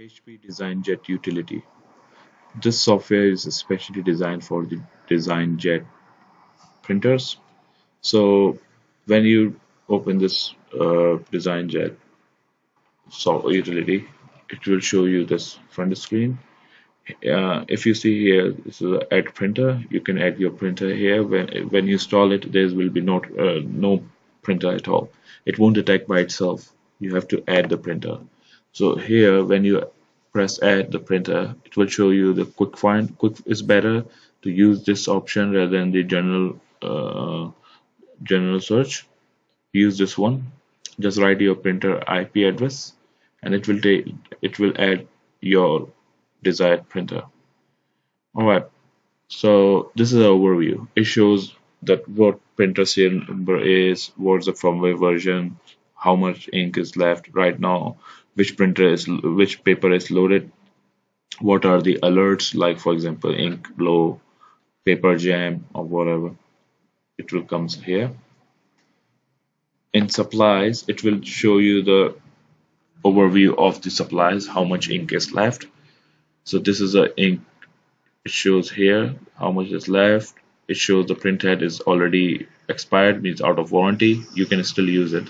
HP DesignJet utility. This software is especially designed for the DesignJet printers. So when you open this uh, DesignJet so utility, it will show you this front screen. Uh, if you see here, this is add printer. You can add your printer here. When when you install it, there will be not uh, no printer at all. It won't detect by itself. You have to add the printer. So here, when you press add the printer, it will show you the quick find. Quick is better to use this option rather than the general uh, general search. Use this one. Just write your printer IP address, and it will take it will add your desired printer. All right. So this is an overview. It shows that what printer serial number is, what's the firmware version, how much ink is left right now which printer is which paper is loaded what are the alerts like for example ink blow paper jam or whatever it will comes here. In supplies it will show you the overview of the supplies how much ink is left. So this is a ink it shows here how much is left. It shows the printhead is already expired means out of warranty. You can still use it.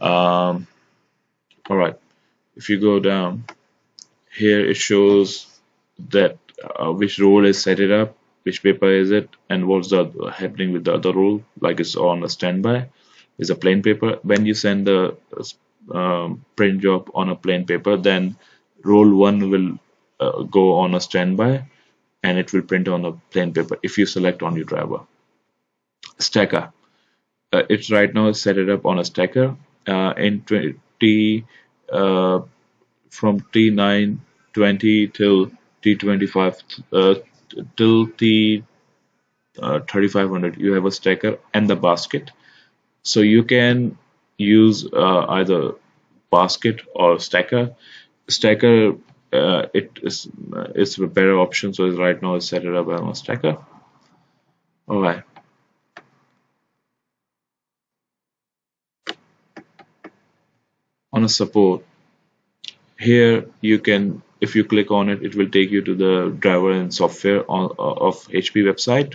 Um, all right if you go down here it shows that uh, which roll is set it up which paper is it and what's the happening with the other roll like it's on a standby. Is a plain paper. When you send the um, print job on a plain paper then roll one will uh, go on a standby and it will print on a plain paper if you select on your driver. Stacker. Uh, it's right now set it up on a stacker. Uh, in 20 uh, from T920 till T25 uh, till T uh, 3500 you have a stacker and the basket. So you can use uh, either basket or stacker. Stacker uh, it is it's a better option. So right now it's set it up on a stacker. All right on a support here you can if you click on it it will take you to the driver and software on, uh, of HP website.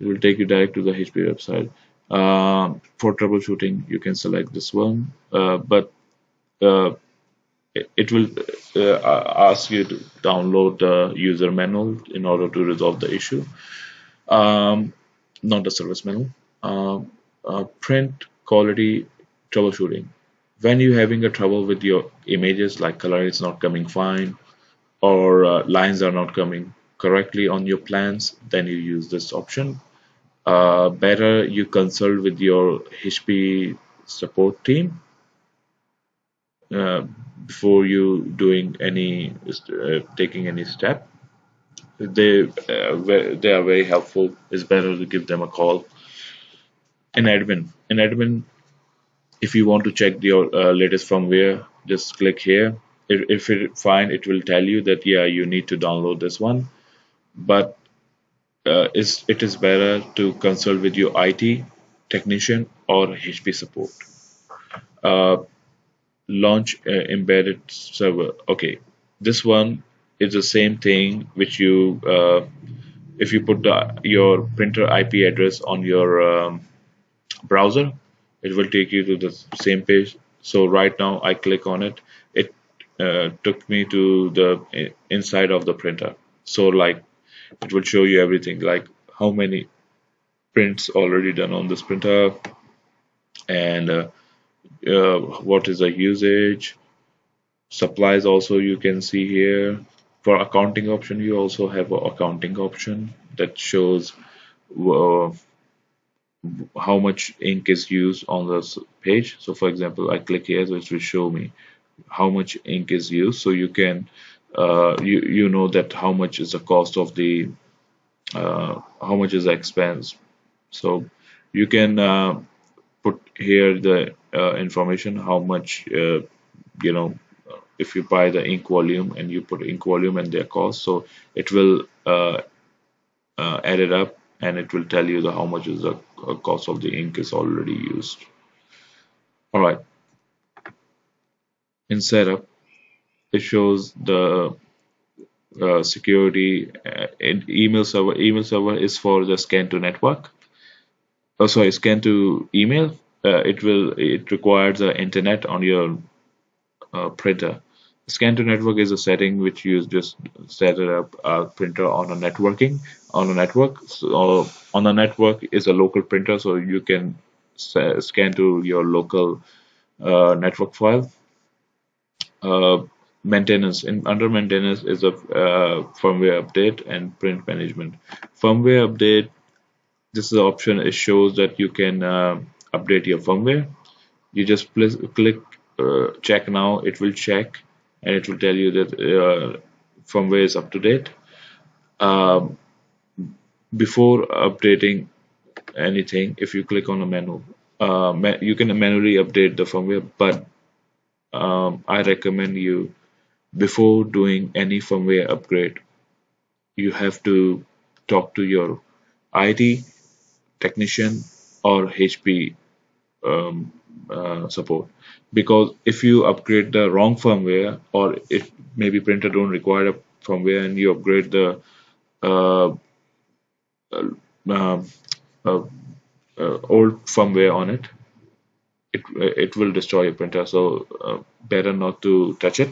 It will take you direct to the HP website. Uh, for troubleshooting you can select this one uh, but uh, it, it, will uh, ask you to download the user manual in order to resolve the issue. Um, not the service manual. Uh, print quality troubleshooting when you're having a trouble with your images like color is not coming fine or uh, lines are not coming correctly on your plans then you use this option. Uh, better you consult with your HP support team uh, before you doing any uh, taking any step. They uh, they are very helpful. It's better to give them a call. In admin in admin if you want to check the uh, latest firmware just click here. If, if it fine it will tell you that yeah you need to download this one. But uh, is it is better to consult with your IT technician or HP support. Uh, launch uh, embedded server. Okay. This one is the same thing which you uh, if you put the, your printer IP address on your um, browser it will take you to the same page. So right now I click on it. It uh, took me to the inside of the printer. So like it will show you everything like how many prints already done on this printer and uh, uh, what is the usage. Supplies also you can see here. For accounting option you also have accounting option that shows uh, how much ink is used on this page. So for example I click here so it will show me how much ink is used. So you can uh, you you know that how much is the cost of the uh, how much is the expense. So you can uh, put here the uh, information how much uh, you know if you buy the ink volume and you put ink volume and their cost. So it will uh, add it up and it will tell you the how much is the cost of the ink is already used. All right. In setup it shows the uh, security uh, email server email server is for the scan to network. Oh sorry scan to email. Uh, it will it requires the internet on your uh, printer. Scan to network is a setting which you just set it up a printer on a networking on a network. So on a network is a local printer so you can scan to your local uh, network file. Uh, maintenance in under maintenance is a uh, firmware update and print management. Firmware update this is the option it shows that you can uh, update your firmware. You just click uh, check now it will check and it will tell you that uh, firmware is up to date. Um, before updating anything if you click on a menu uh, you can manually update the firmware but um, I recommend you before doing any firmware upgrade you have to talk to your IT technician or HP um, uh, support. Because if you upgrade the wrong firmware or if maybe printer don't require a firmware and you upgrade the uh, old firmware on it. It it will destroy your printer so uh, better not to touch it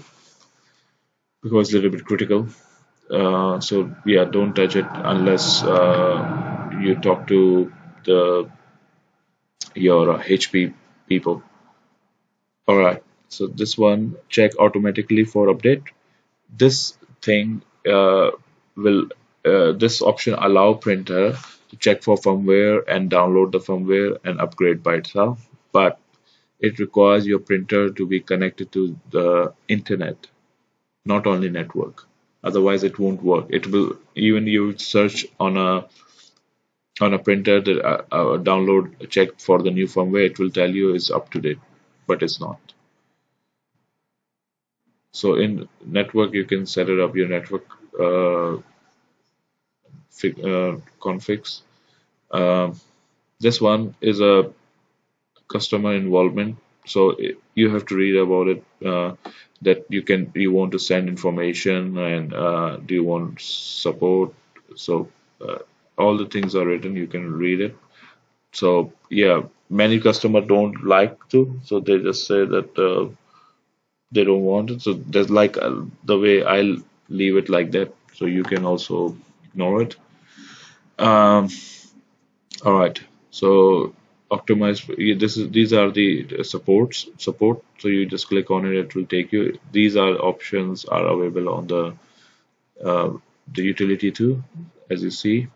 because it's a little bit critical. Uh, so yeah don't touch it unless uh, you talk to the your HP people. Alright so this one check automatically for update. This thing uh, will uh, this option allow printer to check for firmware and download the firmware and upgrade by itself but it requires your printer to be connected to the internet not only network. Otherwise it won't work. It will even you search on a on a printer that uh, uh, download check for the new firmware it will tell you is up to date but it's not. So in network you can set it up your network uh, configs uh, this one is a customer involvement so you have to read about it uh, that you can you want to send information and uh, do you want support? So uh, all the things are written you can read it. So yeah many customers don't like to so they just say that uh, they don't want it. So there's like uh, the way I'll leave it like that so you can also ignore it um, all right. So optimize this is these are the supports support. So you just click on it it will take you. These are options are available on the uh, the utility too as you see.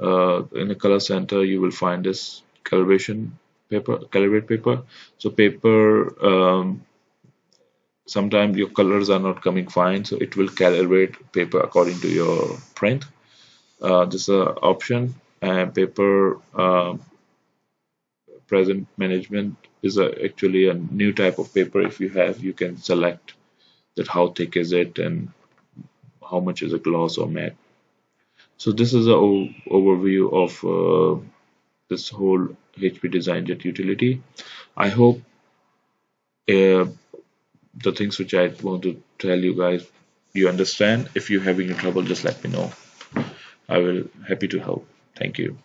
Uh, in the color center you will find this calibration paper calibrate paper. So paper um, sometimes your colors are not coming fine. So it will calibrate paper according to your print uh, this is an option and paper uh, preset management is a, actually a new type of paper. If you have you can select that how thick is it and how much is a gloss or matte. So this is a overview of uh, this whole HP DesignJet utility. I hope uh, the things which I want to tell you guys you understand. If you're having trouble just let me know I will happy to help. Thank you